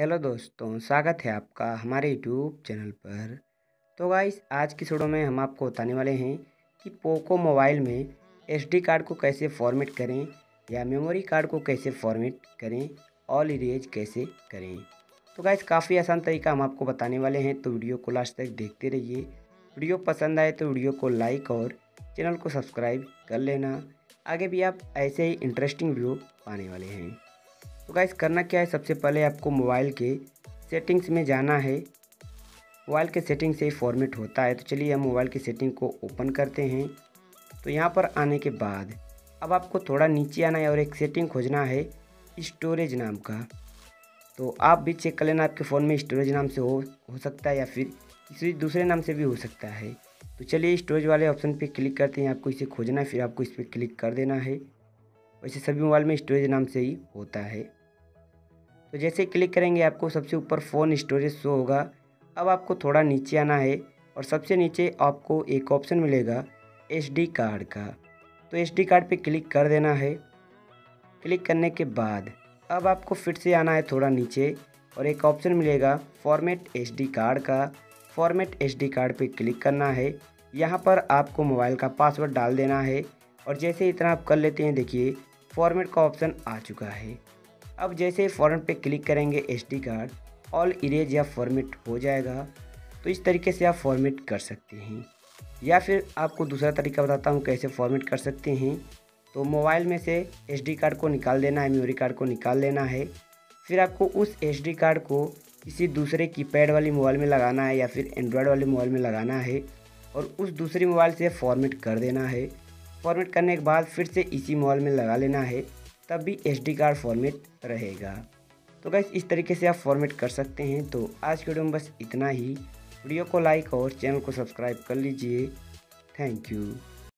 Hello दोस्तों, स्वागत है आपका हमारे यूट्यूब चैनल पर। तो गाइस, आज की वीडियो में हम आपको बताने वाले हैं कि पोको मोबाइल में एसडी कार्ड को कैसे फॉर्मेट करें या मेमोरी कार्ड को कैसे फॉर्मेट करें ऑल इरेज कैसे करें। तो गाइस, काफ़ी आसान तरीका हम आपको बताने वाले हैं तो वीडियो को लास्ट तक देखते रहिए। वीडियो पसंद आए तो वीडियो को लाइक और चैनल को सब्सक्राइब कर लेना। आगे भी आप ऐसे ही इंटरेस्टिंग वीडियो पाने वाले हैं। तो गाइस करना क्या है? सबसे पहले आपको मोबाइल के सेटिंग्स में जाना है। मोबाइल के सेटिंग से ही फॉर्मेट होता है। तो चलिए हम मोबाइल की सेटिंग को ओपन करते हैं। तो यहाँ पर आने के बाद, अब आपको थोड़ा नीचे आना है और एक सेटिंग खोजना है स्टोरेज नाम का। तो आप भी चेक कर लेना आपके फ़ोन में स्टोरेज नाम से हो हो सकता है या फिर किसी दूसरे नाम से भी हो सकता है। तो चलिए स्टोरेज वाले ऑप्शन पे क्लिक करते हैं। आपको इसे खोजना है, फिर आपको इस पर क्लिक कर देना है। वैसे सभी मोबाइल में स्टोरेज नाम से ही होता है। तो जैसे क्लिक करेंगे, आपको सबसे ऊपर फ़ोन स्टोरेज शो होगा। अब आपको थोड़ा नीचे आना है और सबसे नीचे आपको एक ऑप्शन मिलेगा एस कार्ड का। तो एस कार्ड पे क्लिक कर देना है। क्लिक करने के बाद अब आपको फिर से आना है थोड़ा नीचे और एक ऑप्शन मिलेगा, फॉर्मेट एस कार्ड का। फॉर्मेट एस कार्ड पे क्लिक करना है। यहाँ पर आपको मोबाइल का पासवर्ड डाल देना है और जैसे इतना आप कर लेते हैं, देखिए फॉर्मेट का ऑप्शन आ चुका है। अब जैसे फॉर्मेट पे क्लिक करेंगे एस कार्ड, ऑल इरेज या फॉर्मेट हो जाएगा। तो इस तरीके से आप फॉर्मेट कर सकते हैं। या फिर आपको दूसरा तरीका बताता हूँ कैसे फॉर्मेट कर सकते हैं। तो मोबाइल में से एस कार्ड को निकाल देना है, मेमोरी कार्ड को निकाल लेना है। फिर आपको उस एस कार्ड को किसी दूसरे कीपैड वाली मोबाइल में लगाना है या फिर एंड्रॉयड वाले मोबाइल में लगाना है और उस दूसरे मोबाइल से फॉर्मेट कर देना है। फॉर्मेट करने के बाद फिर से इसी मोबाइल में लगा लेना है। तब भी एच कार्ड फॉर्मेट रहेगा। तो गैस इस तरीके से आप फॉर्मेट कर सकते हैं। तो आज के वीडियो में बस इतना ही। वीडियो को लाइक और चैनल को सब्सक्राइब कर लीजिए। Thank you